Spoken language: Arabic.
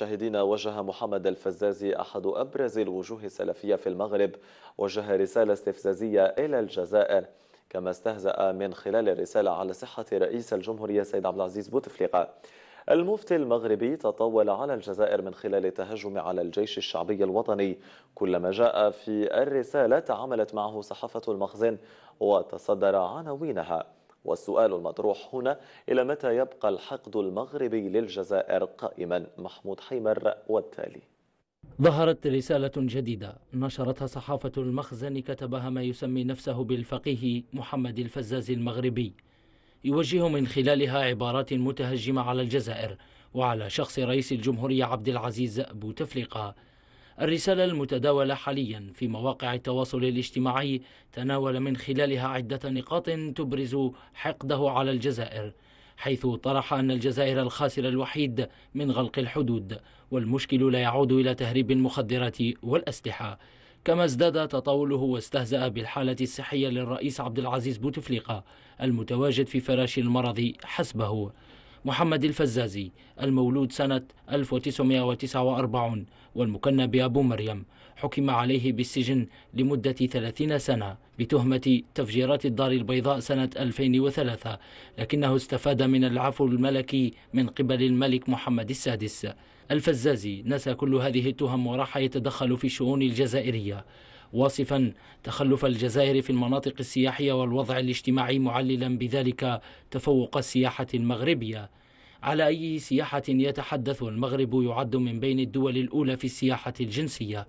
مشاهدينا وجه محمد الفزازي أحد أبرز الوجوه السلفية في المغرب وجه رسالة استفزازية إلى الجزائر كما استهزأ من خلال الرسالة على صحة رئيس الجمهورية سيد عبد العزيز بوتفليقة. المفتي المغربي تطول على الجزائر من خلال التهجم على الجيش الشعبي الوطني. كلما جاء في الرسالة تعاملت معه صحافة المخزن وتصدر عناوينها. والسؤال المطروح هنا إلى متى يبقى الحقد المغربي للجزائر قائما؟ محمود حيمر والتالي. ظهرت رسالة جديدة نشرتها صحافة المخزن كتبها ما يسمي نفسه بالفقيه محمد الفزاز المغربي. يوجه من خلالها عبارات متهجمة على الجزائر وعلى شخص رئيس الجمهورية عبد العزيز بوتفليقة. الرسالة المتداولة حاليا في مواقع التواصل الاجتماعي تناول من خلالها عدة نقاط تبرز حقده على الجزائر حيث طرح أن الجزائر الخاسر الوحيد من غلق الحدود والمشكل لا يعود إلى تهريب المخدرات والأسلحة. كما ازداد تطاوله واستهزأ بالحالة الصحية للرئيس عبد العزيز بوتفليقة المتواجد في فراش المرض حسبه. محمد الفزازي المولود سنة 1949 والمكنى بأبو مريم. حكم عليه بالسجن لمدة 30 سنة بتهمة تفجيرات الدار البيضاء سنة 2003 لكنه استفاد من العفو الملكي من قبل الملك محمد السادس. الفزازي نسى كل هذه التهم وراح يتدخل في الشؤون الجزائرية. واصفا تخلف الجزائر في المناطق السياحية والوضع الاجتماعي معللا بذلك تفوق السياحة المغربية. على أي سياحة يتحدث المغرب يعد من بين الدول الأولى في السياحة الجنسية.